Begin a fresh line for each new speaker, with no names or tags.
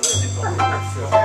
Все.